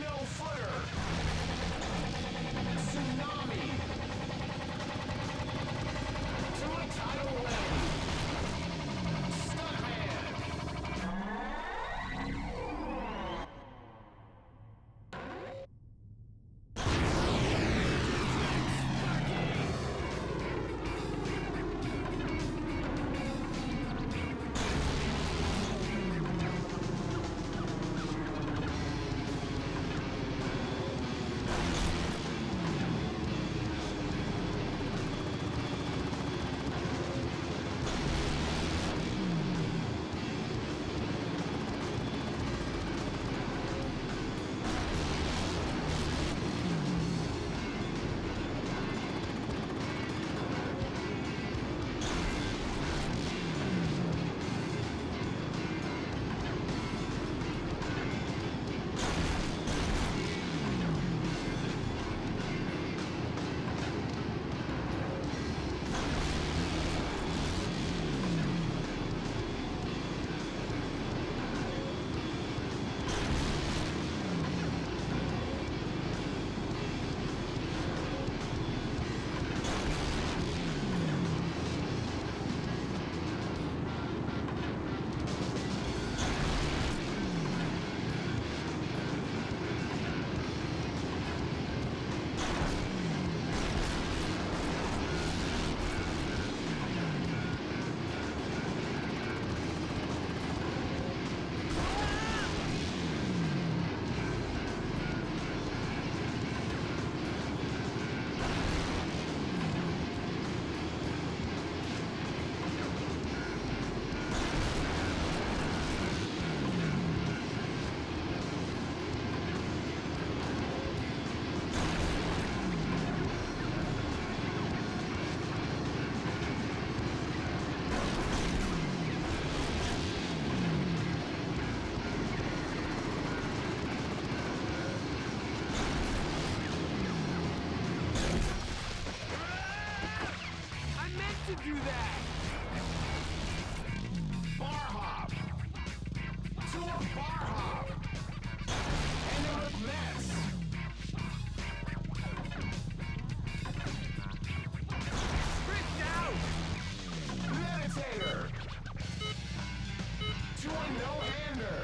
no footer. To do that! Bar hop. To a bar hop. And a mess. Tricked out! Meditator. To a no-hander.